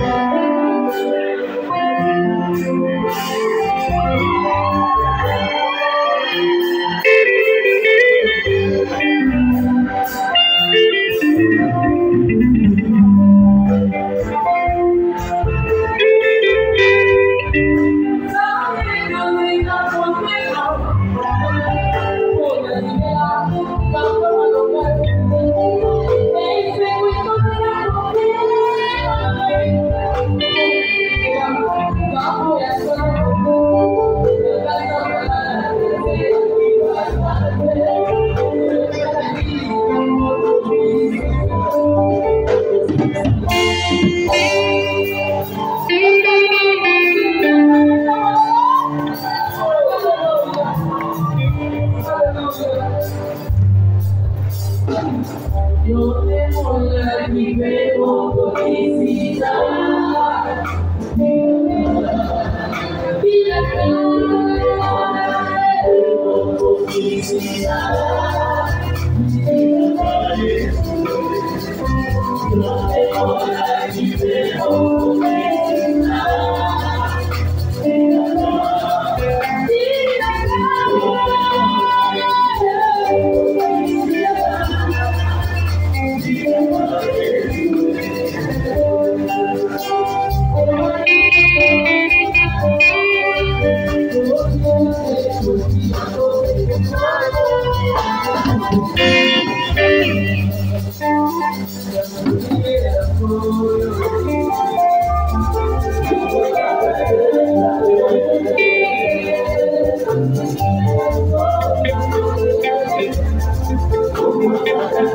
Bye. No temo la vivevo felicità. Via clara, vivevo felicità. No temo la vivevo felicità.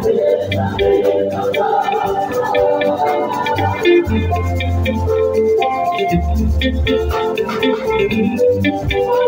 Thank you.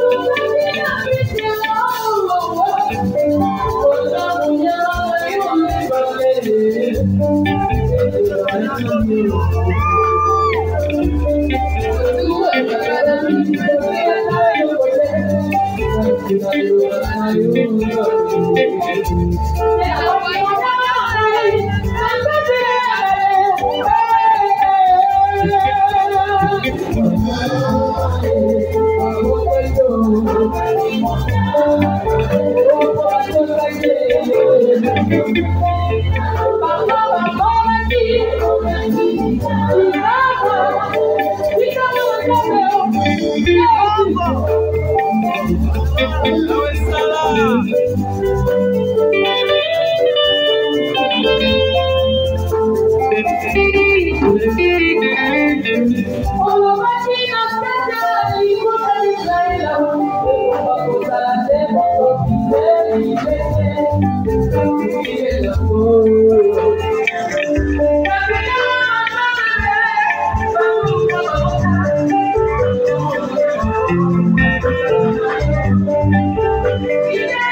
love.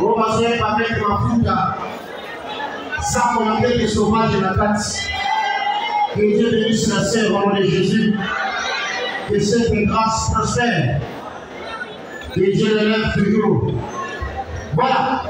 Oyo bazoyeba mettre mafuta sa communauté sauvage na kati que Dieu bénisse la sœur au nom de Jésus. Que cette grâce prospère. Que Dieu l'élève toujours. Voilà